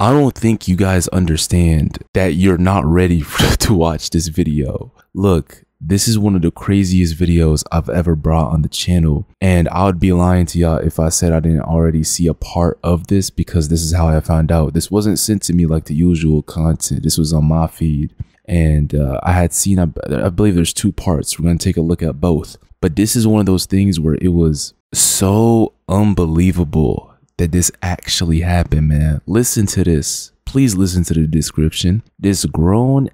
I don't think you guys understand that you're not ready to watch this video. Look, this is one of the craziest videos I've ever brought on the channel. And I would be lying to y'all if I said I didn't already see a part of this because this is how I found out. This wasn't sent to me like the usual content. This was on my feed. And uh, I had seen, I, I believe there's two parts. We're going to take a look at both. But this is one of those things where it was so unbelievable that this actually happened, man. Listen to this. Please listen to the description. This grown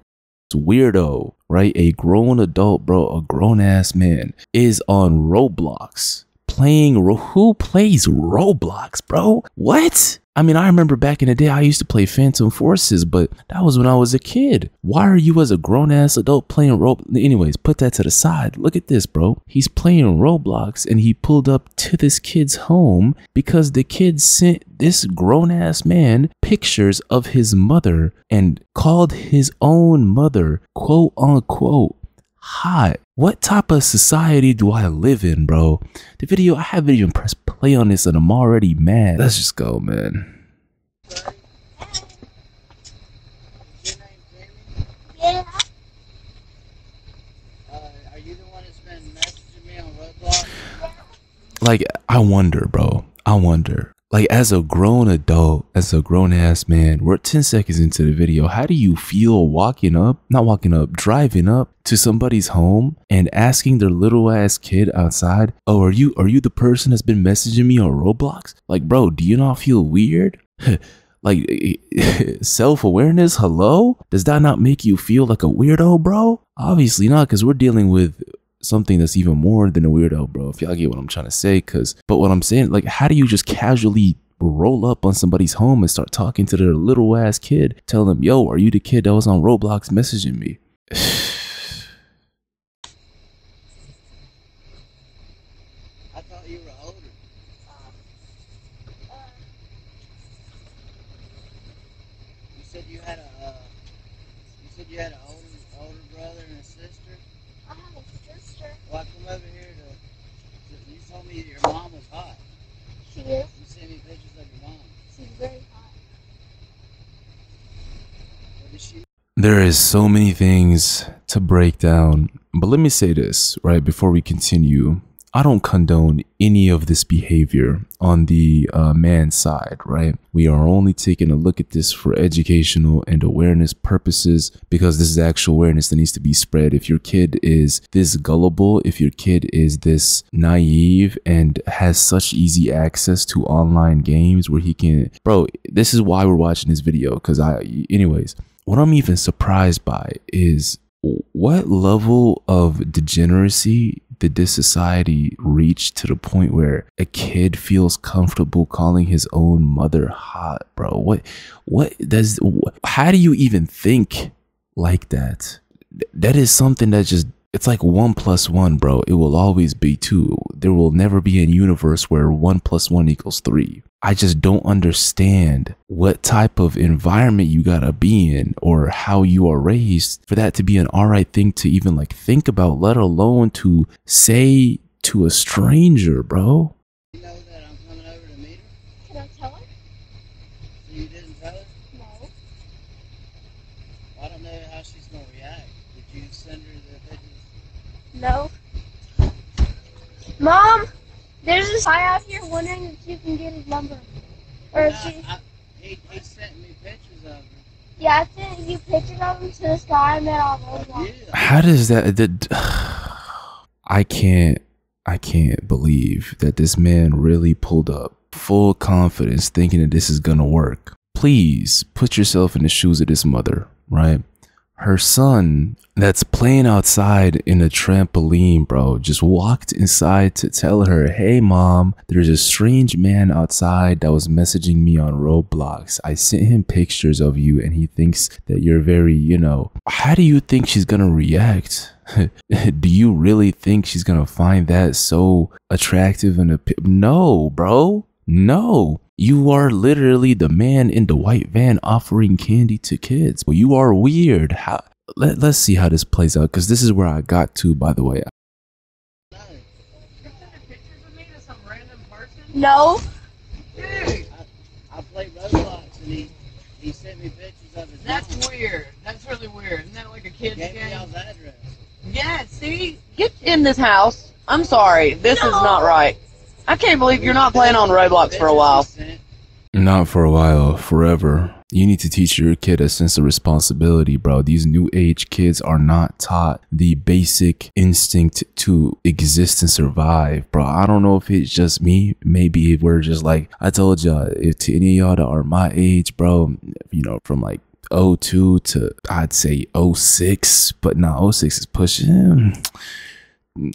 weirdo, right? A grown adult, bro, a grown ass man is on Roblox playing. Who plays Roblox, bro? What? I mean, I remember back in the day, I used to play Phantom Forces, but that was when I was a kid. Why are you, as a grown ass adult, playing rope? Anyways, put that to the side. Look at this, bro. He's playing Roblox and he pulled up to this kid's home because the kid sent this grown ass man pictures of his mother and called his own mother, quote unquote, hot. What type of society do I live in, bro? The video, I haven't even pressed play on this and I'm already mad. Let's just go, man. Like, I wonder, bro. I wonder. Like, as a grown adult, as a grown ass man, we're 10 seconds into the video. How do you feel walking up, not walking up, driving up to somebody's home and asking their little ass kid outside, Oh, are you, are you the person that's been messaging me on Roblox? Like, bro, do you not feel weird? like, self awareness? Hello? Does that not make you feel like a weirdo, bro? Obviously not, because we're dealing with something that's even more than a weirdo, bro. If y'all get what I'm trying to say, cause but what I'm saying, like, how do you just casually roll up on somebody's home and start talking to their little ass kid, tell them, yo, are you the kid that was on Roblox messaging me? I thought you were older. You said you had a, uh, you said you had an older, older brother and a sister. I have a sister. Well, I come over here to, to you told me that your mom was hot. She is. You sent me pictures of your mom. She's very hot. What she? There is so many things to break down, but let me say this right before we continue. I don't condone any of this behavior on the uh, man's side, right? We are only taking a look at this for educational and awareness purposes because this is actual awareness that needs to be spread. If your kid is this gullible, if your kid is this naive and has such easy access to online games where he can, bro, this is why we're watching this video because I, anyways, what I'm even surprised by is what level of degeneracy did this society reach to the point where a kid feels comfortable calling his own mother hot, bro? What, what does, how do you even think like that? That is something that just, it's like one plus one, bro. It will always be two. There will never be a universe where one plus one equals three. I just don't understand what type of environment you gotta be in or how you are raised for that to be an alright thing to even like think about, let alone to say to a stranger, bro. You know that I'm coming over to meet her. Can I tell her? You didn't tell her? No. I don't know how she's gonna react. Did you send her the pictures? No. Mom, there's this guy out here wondering if you can get his number. Or if I, she, I, he, he sent me pictures of him. yeah, I sent you pictures of him to this guy I met on I Roblox. did. How does that, that I can't I can't believe that this man really pulled up full confidence thinking that this is gonna work. Please put yourself in the shoes of this mother, right? Her son that's playing outside in a trampoline, bro, just walked inside to tell her, Hey mom, there's a strange man outside that was messaging me on Roblox. I sent him pictures of you and he thinks that you're very, you know, how do you think she's gonna react? do you really think she's gonna find that so attractive and a no bro no you are literally the man in the white van offering candy to kids but you are weird how let, let's see how this plays out because this is where i got to by the way No. You're sending pictures of me to some random person? No. Dude! I, I play Roblox and he, he he sent me pictures of his That's mom. weird. That's really weird. Isn't that like a kid's Gave me game? y'all's address. Yeah, see? Get in this house. I'm sorry. This is not right. I can't believe you're not playing on Roblox for a while. Not for a while, forever. You need to teach your kid a sense of responsibility, bro. These new age kids are not taught the basic instinct to exist and survive, bro. I don't know if it's just me. Maybe we're just like, I told y'all, if to any of y'all that are my age, bro, you know, from like 02 to I'd say 06, but now 06 is pushing.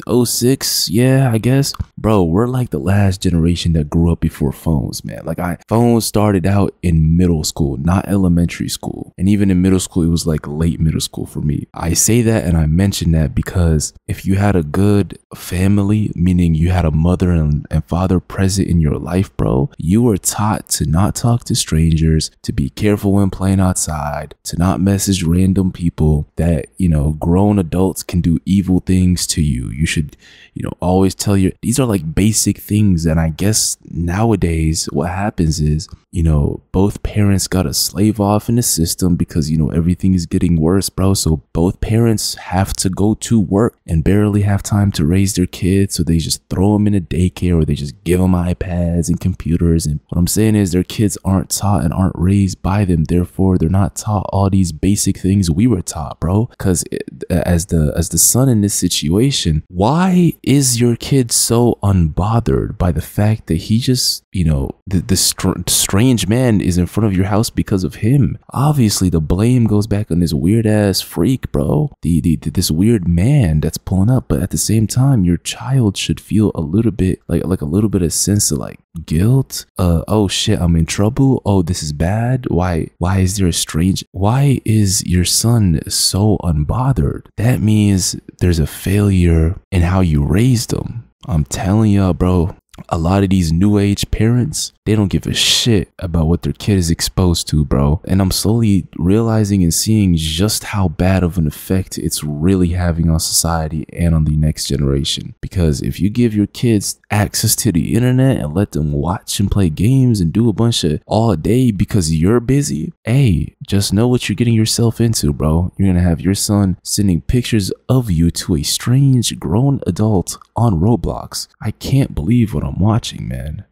06 yeah i guess. Bro we're like the last generation that grew up before phones man. Like i phones started out in middle school not elementary school. And even in middle school it was like late middle school for me. I say that and i mention that because if you had a good family meaning you had a mother and, and father present in your life bro you were taught to not talk to strangers to be careful when playing outside to not message random people that you know grown adults can do evil things to you you should you know always tell your these are like basic things. And i guess nowadays what happens is you know both parents got to slave off in the system because you know everything is getting worse bro. So both parents have to go to work and barely have time to raise their kids. So they just throw them in a daycare or they just give them ipads and computers. And what i'm saying is their kids aren't taught and aren't raised by them. Therefore they're not taught all these basic things we were taught bro. Because as the as the son in this situation why is your kid so unbothered by the fact that he just you know the str- strange man is in front of your house because of him? Obviously the blame goes back on this weird ass freak bro. The, the, the this weird man that's pulling up. But at the same time your child should feel a little bit like like a little bit of sense of like guilt? Uh oh shit i'm in trouble? Oh this is bad? Why why is there a strange why is your son so unbothered? That means there's a failure in how you raised them i'm telling y'all bro a lot of these new age parents they don't give a shit about what their kid is exposed to bro. And i'm slowly realizing and seeing just how bad of an effect it's really having on society and on the next generation. Because if you give your kids access to the internet and let them watch and play games and do a bunch of all day because you're busy hey just know what you're getting yourself into bro. You're gonna have your son sending pictures of you to a strange grown adult on roblox. I can't believe what i'm watching man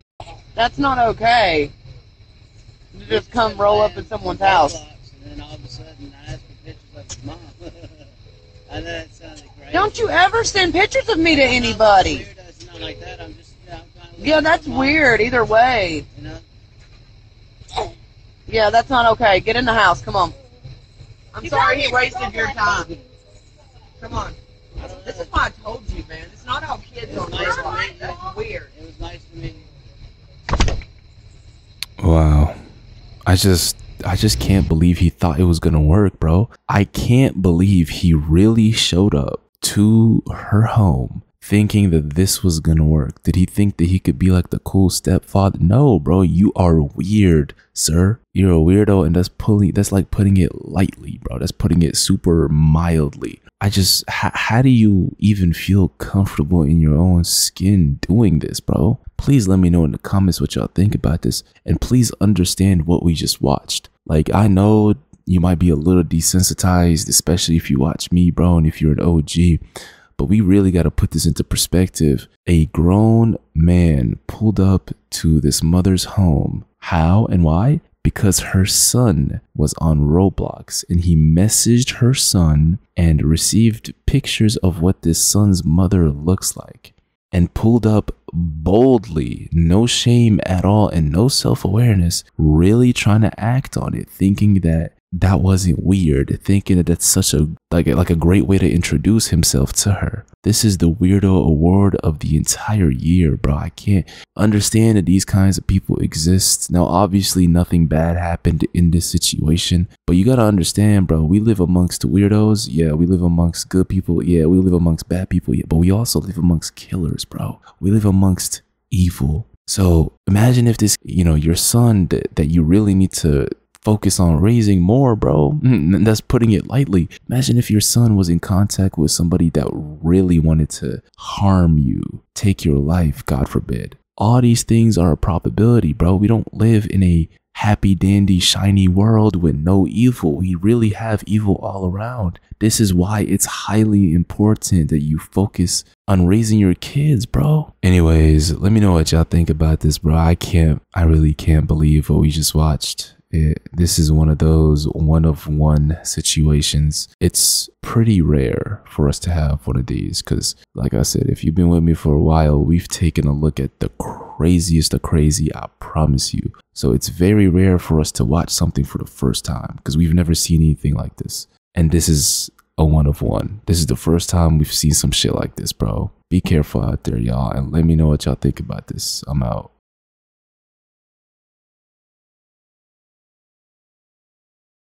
That's not okay. You just come roll up in someone's house. And then all of a sudden, I asked for pictures of his mom. I know that sounded crazy. Don't you ever send pictures of me to anybody. weird, like that. Just, you know, I'm kinda Yeah, that's for my mom, weird. Either way. You know? Yeah, that's not okay. Get in the house. Come on. I'm You sorry he wasted your time. Come on. This is why I told you, man. It's not how kids are Nice to raised. meet you. That's weird. Wow. I just I just can't believe he thought it was going to work, bro. I can't believe he really showed up to her home thinking that this was going to work. Did he think that he could be like the cool stepfather? No, bro, you are weird, sir. You're a weirdo and that's pulling that's like putting it lightly, bro. That's putting it super mildly. I just h- how do you even feel comfortable in your own skin doing this, bro? Please let me know in the comments what y'all think about this and please understand what we just watched. Like I know you might be a little desensitized, especially if you watch me, bro, and if you're an OG. But we really got to put this into perspective. A grown man pulled up to this mother's home. How and why? Because her son was on Roblox and he messaged her son and received pictures of what this son's mother looks like and pulled up boldly, no shame at all, and no self awareness, really trying to act on it, thinking that that wasn't weird, thinking that that's such a like like a great way to introduce himself to her. This is the weirdo award of the entire year, bro. I can't understand that these kinds of people exist. Now, obviously, nothing bad happened in this situation, but you gotta understand, bro. We live amongst weirdos. Yeah, we live amongst good people. Yeah, we live amongst bad people. Yeah, but we also live amongst killers, bro. We live amongst evil. So imagine if this, you know, your son that, that you really need to focus on raising more, bro. Mm, That's putting it lightly. Imagine if your son was in contact with somebody that really wanted to harm you, take your life, God forbid. All these things are a probability, bro. We don't live in a happy dandy shiny world with no evil. We really have evil all around. This is why it's highly important that you focus on raising your kids, bro. Anyways, let me know what y'all think about this, bro. I can't, I really can't believe what we just watched. It, this is one of those one of one situations. It's pretty rare for us to have one of these because, like I said, if you've been with me for a while, we've taken a look at the craziest of crazy, I promise you. So it's very rare for us to watch something for the first time because we've never seen anything like this. And this is a one of one. This is the first time we've seen some shit like this, bro. Be careful out there, y'all, and let me know what y'all think about this. I'm out.